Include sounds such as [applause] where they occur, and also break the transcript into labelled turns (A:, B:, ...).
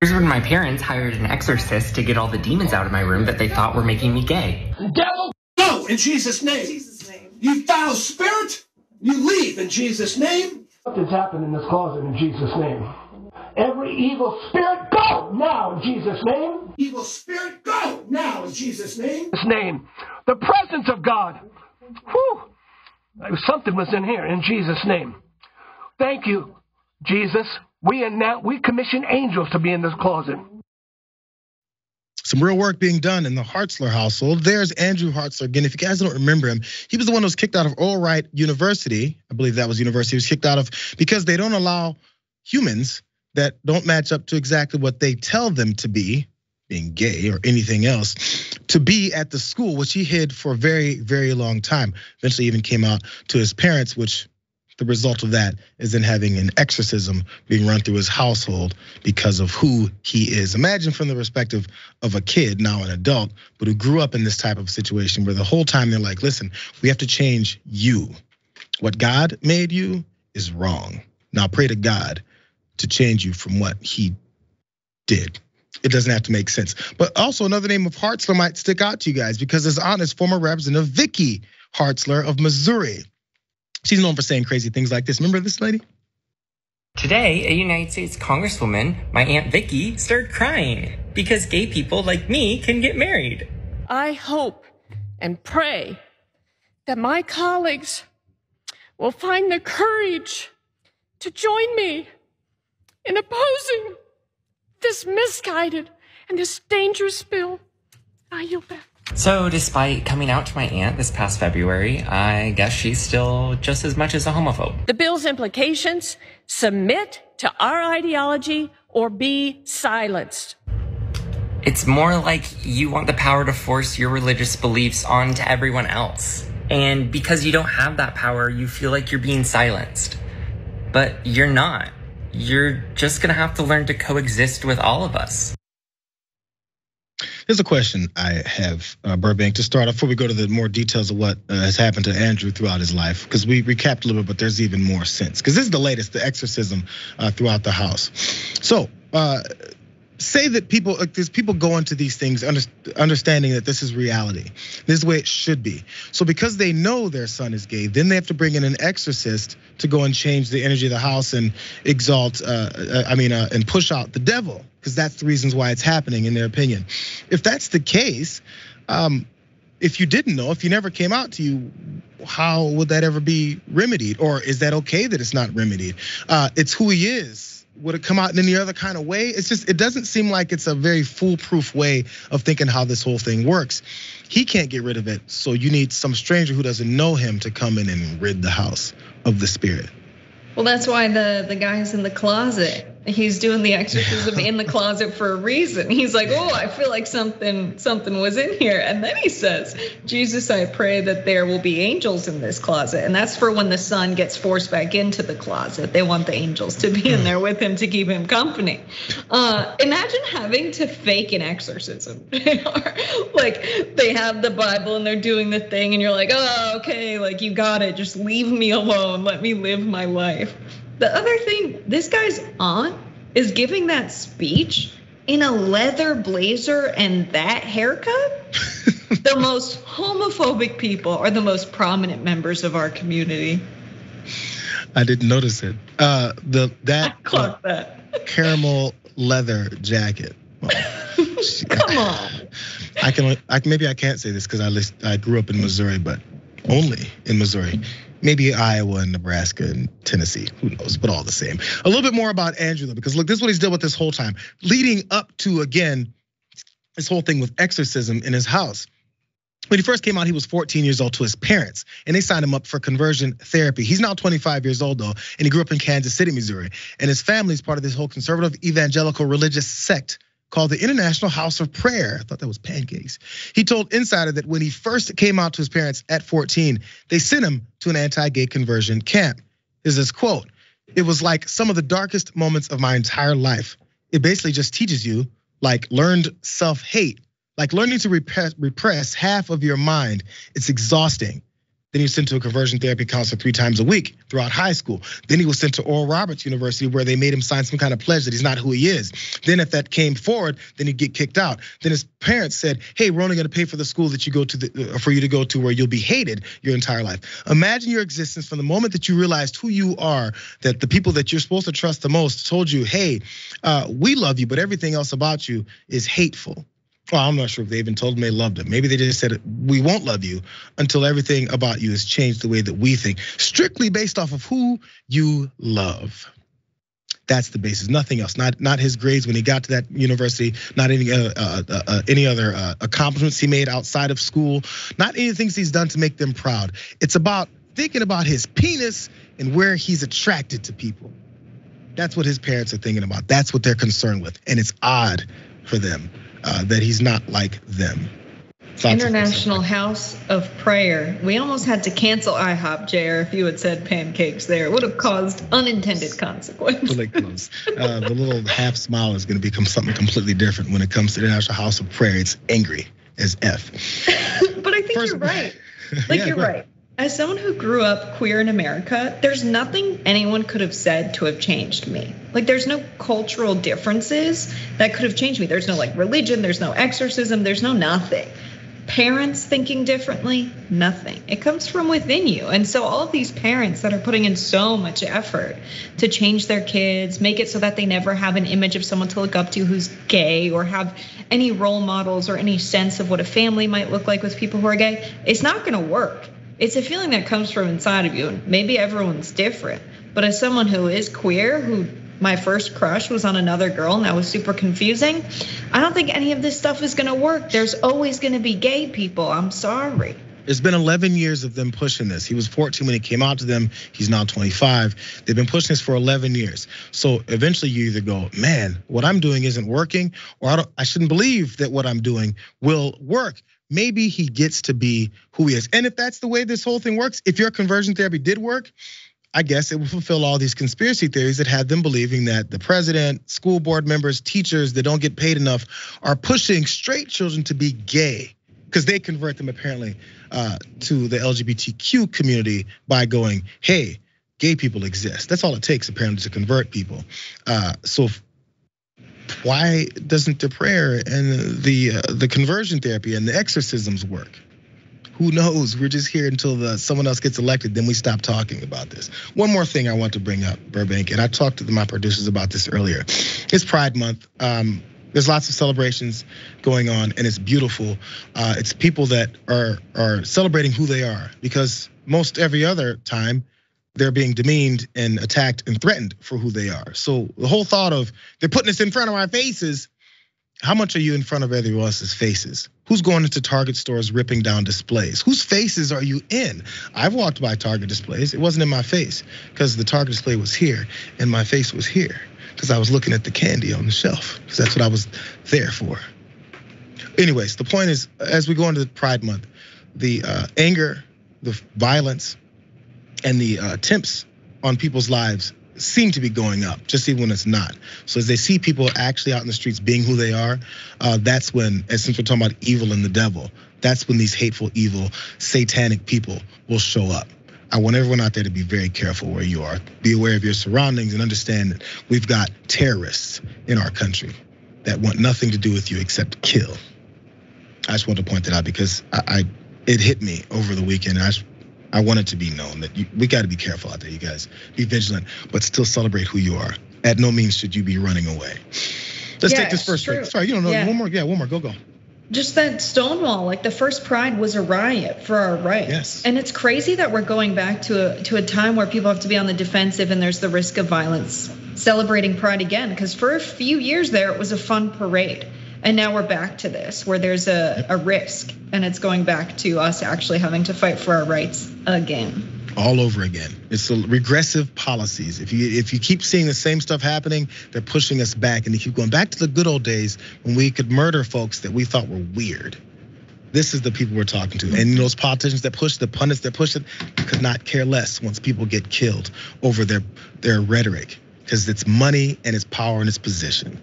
A: Here's when my parents hired an exorcist to get all the demons out of my room that they thought were making me gay.
B: Devil, go in Jesus' name.
C: Jesus' name.
B: You foul spirit, you leave in Jesus' name.
D: Something's happened in this closet in Jesus' name. Every evil spirit, go now in Jesus' name.
B: Evil spirit, go now in Jesus' name.
D: His name. The presence of God. Whew. Something was in here in Jesus' name. Thank you, Jesus. We and now we commission angels to be in this closet.
E: Some real work being done in the Hartzler household. There's Andrew Hartzler again. If you guys don't remember him, he was the one who was kicked out of Oral Roberts University. I believe that was university. He was kicked out of because they don't allow humans that don't match up to exactly what they tell them to be, being gay or anything else, to be at the school, which he hid for a very, very long time. Eventually, even came out to his parents, which the result of that is then having an exorcism being run through his household because of who he is. Imagine from the perspective of a kid, now an adult, but who grew up in this type of situation where the whole time they're like, listen, we have to change you. What God made you is wrong. Now pray to God to change you from what he did. It doesn't have to make sense. But also another name of Hartzler might stick out to you guys because aunt is former representative Vicky Hartzler of Missouri. She's known for saying crazy things like this. Remember this lady?
A: Today, a United States Congresswoman, my Aunt Vicky, started crying because gay people like me can get married.
F: I hope and pray that my colleagues will find the courage to join me in opposing this misguided and this dangerous bill. I yield back.
A: So, despite coming out to my aunt this past February, I guess she's still just as much as a homophobe.
F: The bill's implications submit to our ideology or be silenced.
A: It's more like you want the power to force your religious beliefs onto everyone else. And because you don't have that power, you feel like you're being silenced. But you're not. You're just gonna have to learn to coexist with all of us.
E: Here's a question I have, uh, Burbank, to start off before we go to the more details of what uh, has happened to Andrew throughout his life, because we recapped a little bit, but there's even more sense. Because this is the latest, the exorcism uh, throughout the house. So, say that people, there's people go into these things understanding that this is reality. This is the way it should be. So because they know their son is gay, then they have to bring in an exorcist to go and change the energy of the house and exalt, uh, uh, I mean, uh, and push out the devil because that's the reasons why it's happening in their opinion. If that's the case, um, if you didn't know, if you never came out to you, how would that ever be remedied? Or is that okay that it's not remedied? It's who he is. Would it come out in any other kind of way? It's just, it doesn't seem like it's a very foolproof way of thinking how this whole thing works. He can't get rid of it, so you need some stranger who doesn't know him to come in and rid the house of the spirit.
C: Well, that's why the the guy's in the closet. He's doing the exorcism in the closet for a reason. He's like, "Oh, I feel like something something was in here." And then he says, "Jesus, I pray that there will be angels in this closet." And that's for when the son gets forced back into the closet. They want the angels to be in there with him to keep him company. Uh, imagine having to fake an exorcism. [laughs] like they have the Bible and they're doing the thing, and you're like, "Oh, okay, like you got it. Just leave me alone. Let me live my life." The other thing, this guy's aunt is giving that speech in a leather blazer and that haircut. [laughs] the most homophobic people are the most prominent members of our community.
E: I didn't notice it. Uh, the that,
C: clocked that.
E: caramel leather jacket. [laughs]
C: Come on.
E: I can, I maybe I can't say this because I list I grew up in Missouri, but only in Missouri. Maybe Iowa and Nebraska and Tennessee, who knows, but all the same. A little bit more about Andrew, because look, this is what he's dealt with this whole time, leading up to again, this whole thing with exorcism in his house. When he first came out, he was 14 years old to his parents, and they signed him up for conversion therapy. He's now 25 years old, though, and he grew up in Kansas City, Missouri. And his family is part of this whole conservative evangelical religious sect called the International House of Prayer. I thought that was pancakes. He told Insider that when he first came out to his parents at 14, they sent him to an anti-gay conversion camp. Is this quote? It was like some of the darkest moments of my entire life. It basically just teaches you like learned self-hate, like learning to repress, repress half of your mind. It's exhausting. Then he was sent to a conversion therapy counselor three times a week throughout high school. Then he was sent to Oral Roberts University where they made him sign some kind of pledge that he's not who he is. Then if that came forward, then he'd get kicked out. Then his parents said, "Hey, we're only going to pay for the school that you go to the, uh, for you to go to where you'll be hated your entire life." Imagine your existence from the moment that you realized who you are, that the people that you're supposed to trust the most told you, "Hey, uh, we love you, but everything else about you is hateful." Well, I'm not sure if they even told him they loved him. Maybe they just said, we won't love you until everything about you has changed the way that we think, strictly based off of who you love. That's the basis, nothing else. Not not his grades when he got to that university, not any uh, uh, uh, uh any other uh, accomplishments he made outside of school, not any things he's done to make them proud. It's about thinking about his penis and where he's attracted to people. That's what his parents are thinking about. That's what they're concerned with, and it's odd for them uh, that he's not like them.
C: International House of Prayer. We almost had to cancel IHOP, Jayar, if you had said pancakes there. It would have caused unintended consequences.
E: Really close. Uh, the little half smile is going to become something completely different when it comes to the International House of Prayer. It's angry as F. [laughs]
C: but I think First, you're right. [laughs] Like yeah, you're right. As someone who grew up queer in America, there's nothing anyone could have said to have changed me. Like, there's no cultural differences that could have changed me. There's no like religion, there's no exorcism, there's no nothing. Parents thinking differently, nothing. It comes from within you. And so, all of these parents that are putting in so much effort to change their kids, make it so that they never have an image of someone to look up to who's gay or have any role models or any sense of what a family might look like with people who are gay, it's not gonna work it's a feeling that comes from inside of you. And maybe everyone's different. But as someone who is queer, who my first crush was on another girl and that was super confusing, I don't think any of this stuff is gonna work. There's always gonna be gay people. I'm sorry.
E: It's been 11 years of them pushing this. He was 14 when he came out to them. He's now 25. They've been pushing this for 11 years. So eventually, you either go, "Man, what I'm doing isn't working," or I, I shouldn't believe that what I'm doing will work maybe he gets to be who he is. And if that's the way this whole thing works, if your conversion therapy did work, I guess it will fulfill all these conspiracy theories that had them believing that the president, school board members, teachers that don't get paid enough are pushing straight children to be gay because they convert them apparently uh, to the LGBTQ community by going, hey, gay people exist. That's all it takes apparently to convert people. Uh, so why doesn't the prayer and the uh, the conversion therapy and the exorcisms work? Who knows? We're just here until the, someone else gets elected, then we stop talking about this. One more thing I want to bring up, Burbank, and I talked to my producers about this earlier. It's Pride Month. Um, there's lots of celebrations going on, and it's beautiful. Uh, it's people that are are celebrating who they are because most every other time they're being demeaned and attacked and threatened for who they are. So the whole thought of they're putting this in front of our faces. How much are you in front of everyone else's faces? Who's going into Target stores ripping down displays? Whose faces are you in? I've walked by Target displays. It wasn't in my face because the Target display was here and my face was here because I was looking at the candy on the shelf because that's what I was there for. Anyways, the point is, as we go into the Pride Month, the uh, anger, the violence, and the uh, attempts on people's lives seem to be going up, just even when it's not. So as they see people actually out in the streets being who they are, uh, that's when, as since we're talking about evil and the devil, that's when these hateful, evil, satanic people will show up. I want everyone out there to be very careful where you are. Be aware of your surroundings and understand that we've got terrorists in our country that want nothing to do with you except kill. I just want to point that out because I, I it hit me over the weekend. I just I want it to be known that you, we got to be careful out there, you guys. Be vigilant, but still celebrate who you are. At no means should you be running away. Let's yeah, take this first break. Sorry, you don't know. Yeah. One more. Yeah, one more. Go, go.
C: Just that Stonewall, like the first Pride was a riot for our rights.
E: Yes.
C: And it's crazy that we're going back to a to a time where people have to be on the defensive and there's the risk of violence. Celebrating Pride again, because for a few years there it was a fun parade. And now we're back to this where there's a, a risk and it's going back to us actually having to fight for our rights again
E: all over again. It's regressive policies. If you if you keep seeing the same stuff happening, they're pushing us back, and they keep going back to the good old days when we could murder folks that we thought were weird. This is the people we're talking to, and those politicians that push the pundits that push it could not care less once people get killed over their their rhetoric because it's money and it's power and it's position.